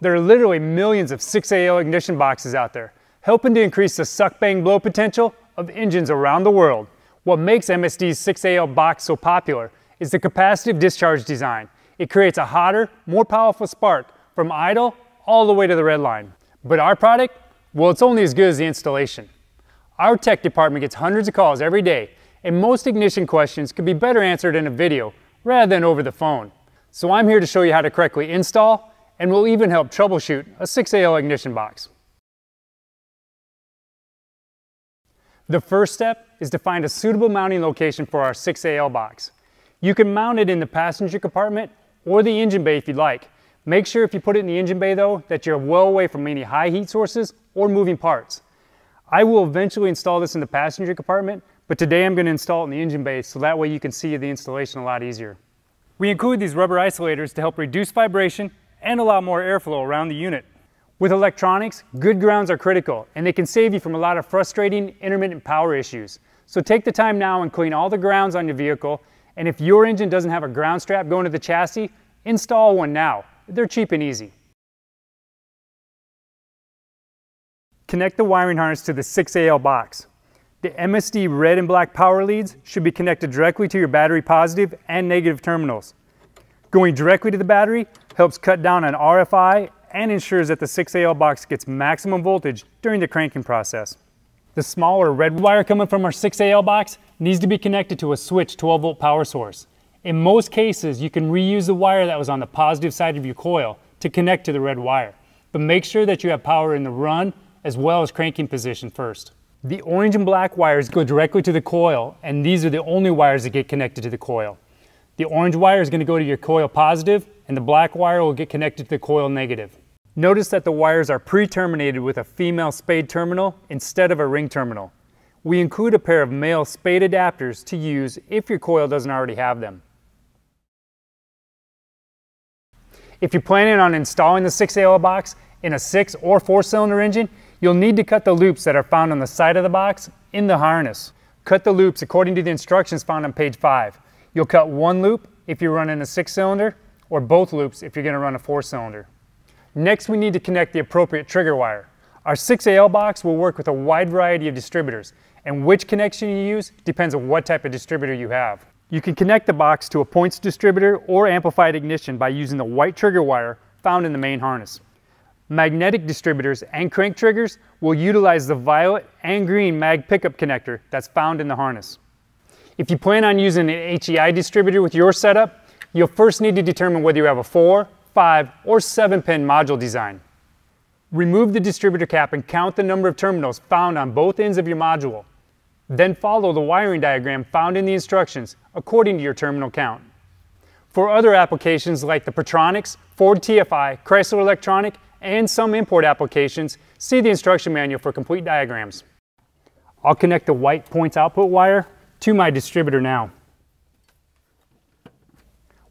There are literally millions of 6AL ignition boxes out there, helping to increase the suck bang blow potential of engines around the world. What makes MSD's 6AL box so popular is the capacitive discharge design. It creates a hotter, more powerful spark from idle all the way to the red line. But our product, well, it's only as good as the installation. Our tech department gets hundreds of calls every day, and most ignition questions could be better answered in a video rather than over the phone. So I'm here to show you how to correctly install, and we'll even help troubleshoot a 6AL ignition box. The first step is to find a suitable mounting location for our 6AL box. You can mount it in the passenger compartment or the engine bay if you'd like. Make sure if you put it in the engine bay though, that you're well away from any high heat sources or moving parts. I will eventually install this in the passenger compartment, but today I'm going to install it in the engine bay so that way you can see the installation a lot easier. We include these rubber isolators to help reduce vibration and allow more airflow around the unit. With electronics, good grounds are critical and they can save you from a lot of frustrating intermittent power issues. So take the time now and clean all the grounds on your vehicle and if your engine doesn't have a ground strap going to the chassis, install one now. They're cheap and easy. Connect the wiring harness to the 6AL box. The MSD red and black power leads should be connected directly to your battery positive and negative terminals. Going directly to the battery helps cut down on RFI and ensures that the 6AL box gets maximum voltage during the cranking process. The smaller red wire coming from our 6AL box needs to be connected to a switch 12 volt power source. In most cases, you can reuse the wire that was on the positive side of your coil to connect to the red wire, but make sure that you have power in the run as well as cranking position first. The orange and black wires go directly to the coil, and these are the only wires that get connected to the coil. The orange wire is going to go to your coil positive, and the black wire will get connected to the coil negative. Notice that the wires are pre-terminated with a female spade terminal instead of a ring terminal. We include a pair of male spade adapters to use if your coil doesn't already have them. If you're planning on installing the 6AL box in a 6 or 4 cylinder engine, you'll need to cut the loops that are found on the side of the box in the harness. Cut the loops according to the instructions found on page 5. You'll cut one loop if you're running a 6 cylinder or both loops if you're going to run a 4 cylinder. Next we need to connect the appropriate trigger wire. Our 6AL box will work with a wide variety of distributors and which connection you use depends on what type of distributor you have. You can connect the box to a points distributor or amplified ignition by using the white trigger wire found in the main harness. Magnetic distributors and crank triggers will utilize the violet and green mag pickup connector that's found in the harness. If you plan on using an HEI distributor with your setup, you'll first need to determine whether you have a 4, 5, or 7 pin module design. Remove the distributor cap and count the number of terminals found on both ends of your module. Then follow the wiring diagram found in the instructions according to your terminal count. For other applications like the Pertronix, Ford TFI, Chrysler Electronic, and some import applications, see the instruction manual for complete diagrams. I'll connect the white points output wire to my distributor now.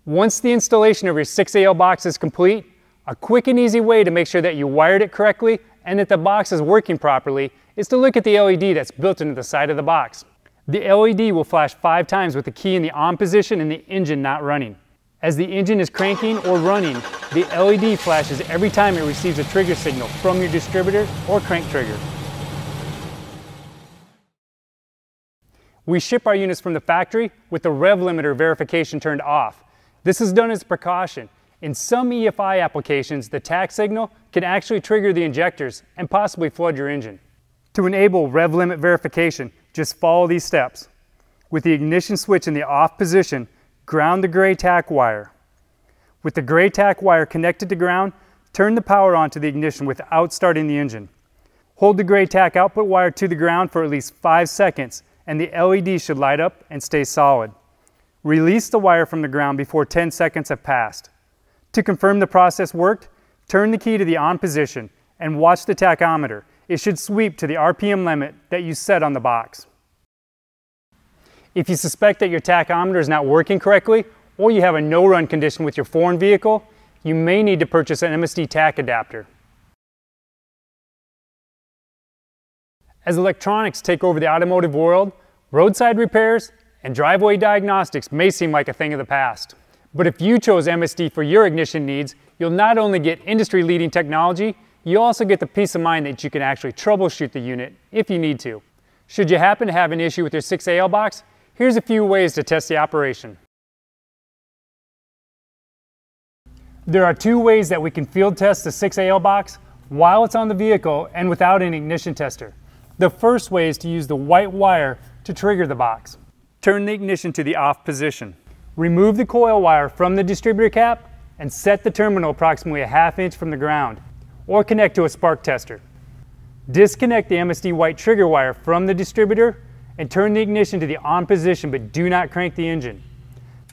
Once the installation of your 6AL box is complete, a quick and easy way to make sure that you wired it correctly and that the box is working properly is to look at the LED that's built into the side of the box. The LED will flash five times with the key in the on position and the engine not running. As the engine is cranking or running, the LED flashes every time it receives a trigger signal from your distributor or crank trigger. We ship our units from the factory with the rev limiter verification turned off. This is done as a precaution. In some EFI applications, the tach signal can actually trigger the injectors and possibly flood your engine. To enable rev limit verification, just follow these steps. With the ignition switch in the off position, ground the gray tach wire. With the gray tach wire connected to ground, turn the power on to the ignition without starting the engine. Hold the gray tach output wire to the ground for at least 5 seconds and the LED should light up and stay solid. Release the wire from the ground before 10 seconds have passed. To confirm the process worked, turn the key to the on position and watch the tachometer it should sweep to the RPM limit that you set on the box. If you suspect that your tachometer is not working correctly, or you have a no-run condition with your foreign vehicle, you may need to purchase an MSD tach adapter. As electronics take over the automotive world, roadside repairs and driveway diagnostics may seem like a thing of the past. But if you chose MSD for your ignition needs, you'll not only get industry-leading technology, you also get the peace of mind that you can actually troubleshoot the unit if you need to. Should you happen to have an issue with your 6AL box, here's a few ways to test the operation. There are two ways that we can field test the 6AL box while it's on the vehicle and without an ignition tester. The first way is to use the white wire to trigger the box. Turn the ignition to the off position. Remove the coil wire from the distributor cap and set the terminal approximately a half inch from the ground or connect to a spark tester. Disconnect the MSD white trigger wire from the distributor and turn the ignition to the on position but do not crank the engine.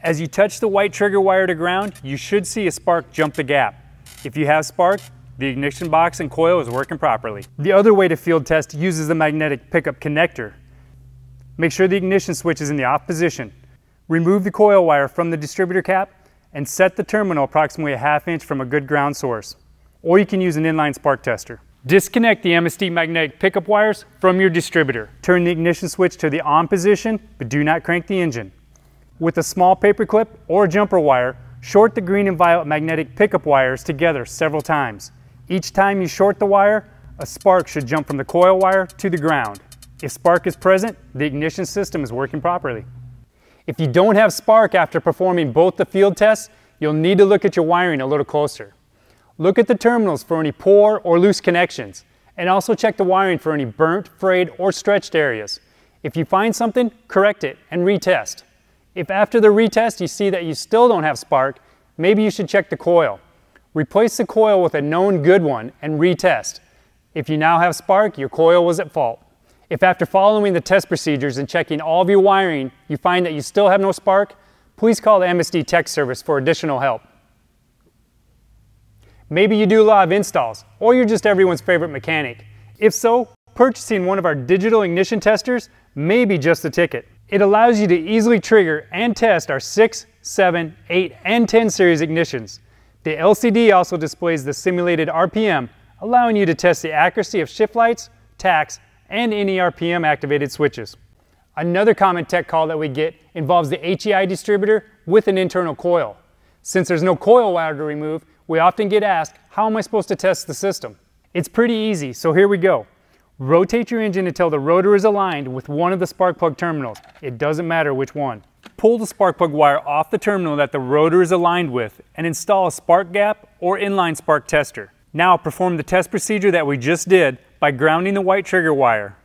As you touch the white trigger wire to ground, you should see a spark jump the gap. If you have spark, the ignition box and coil is working properly. The other way to field test uses the magnetic pickup connector. Make sure the ignition switch is in the off position. Remove the coil wire from the distributor cap and set the terminal approximately a half inch from a good ground source. Or you can use an inline spark tester. Disconnect the MSD magnetic pickup wires from your distributor. Turn the ignition switch to the on position, but do not crank the engine. With a small paper clip or jumper wire, short the green and violet magnetic pickup wires together several times. Each time you short the wire, a spark should jump from the coil wire to the ground. If spark is present, the ignition system is working properly. If you don't have spark after performing both the field tests, you'll need to look at your wiring a little closer. Look at the terminals for any poor or loose connections, and also check the wiring for any burnt, frayed, or stretched areas. If you find something, correct it and retest. If after the retest you see that you still don't have spark, maybe you should check the coil. Replace the coil with a known good one and retest. If you now have spark, your coil was at fault. If after following the test procedures and checking all of your wiring, you find that you still have no spark, please call the MSD Tech Service for additional help. Maybe you do a lot of installs, or you're just everyone's favorite mechanic. If so, purchasing one of our digital ignition testers may be just the ticket. It allows you to easily trigger and test our 6, 7, 8, and 10 series ignitions. The LCD also displays the simulated RPM, allowing you to test the accuracy of shift lights, tachs, and any RPM activated switches. Another common tech call that we get involves the HEI distributor with an internal coil. Since there's no coil wire to remove, we often get asked, how am I supposed to test the system? It's pretty easy, so here we go. Rotate your engine until the rotor is aligned with one of the spark plug terminals. It doesn't matter which one. Pull the spark plug wire off the terminal that the rotor is aligned with and install a spark gap or inline spark tester. Now perform the test procedure that we just did by grounding the white trigger wire.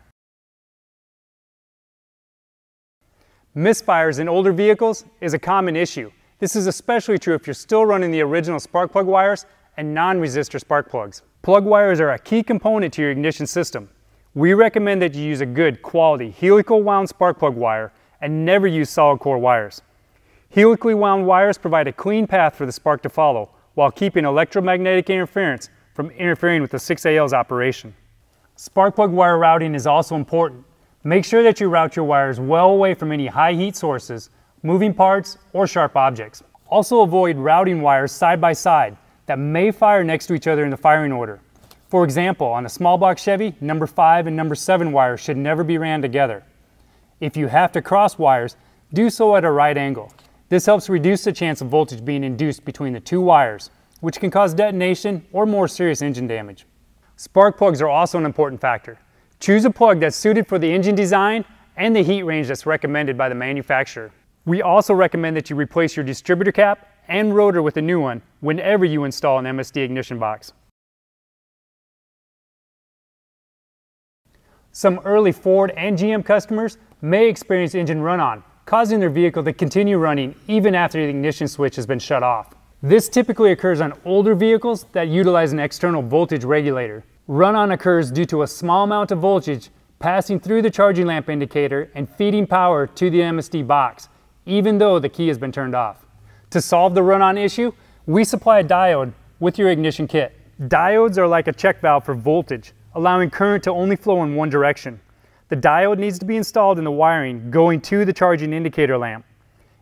Misfires in older vehicles is a common issue. This is especially true if you're still running the original spark plug wires and non-resistor spark plugs. Plug wires are a key component to your ignition system. We recommend that you use a good quality helical wound spark plug wire and never use solid core wires. Helically wound wires provide a clean path for the spark to follow while keeping electromagnetic interference from interfering with the 6AL's operation. Spark plug wire routing is also important. Make sure that you route your wires well away from any high heat sources, moving parts, or sharp objects. Also avoid routing wires side by side that may fire next to each other in the firing order. For example, on a small block Chevy, number 5 and number 7 wires should never be ran together. If you have to cross wires, do so at a right angle. This helps reduce the chance of voltage being induced between the two wires, which can cause detonation or more serious engine damage. Spark plugs are also an important factor. Choose a plug that's suited for the engine design and the heat range that's recommended by the manufacturer. We also recommend that you replace your distributor cap and rotor with a new one whenever you install an MSD ignition box. Some early Ford and GM customers may experience engine run-on, causing their vehicle to continue running even after the ignition switch has been shut off. This typically occurs on older vehicles that utilize an external voltage regulator. Run-on occurs due to a small amount of voltage passing through the charging lamp indicator and feeding power to the MSD box, even though the key has been turned off. To solve the run-on issue, we supply a diode with your ignition kit. Diodes are like a check valve for voltage, allowing current to only flow in one direction. The diode needs to be installed in the wiring going to the charging indicator lamp.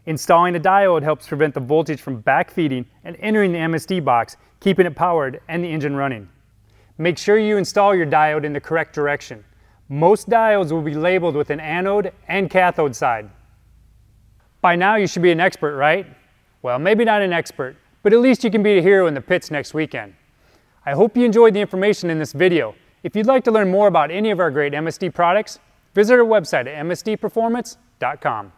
Installing a diode helps prevent the voltage from backfeeding and entering the MSD box, keeping it powered and the engine running. Make sure you install your diode in the correct direction. Most diodes will be labeled with an anode and cathode side. By now you should be an expert, right? Well, maybe not an expert, but at least you can be a hero in the pits next weekend. I hope you enjoyed the information in this video. If you'd like to learn more about any of our great MSD products, visit our website at msdperformance.com.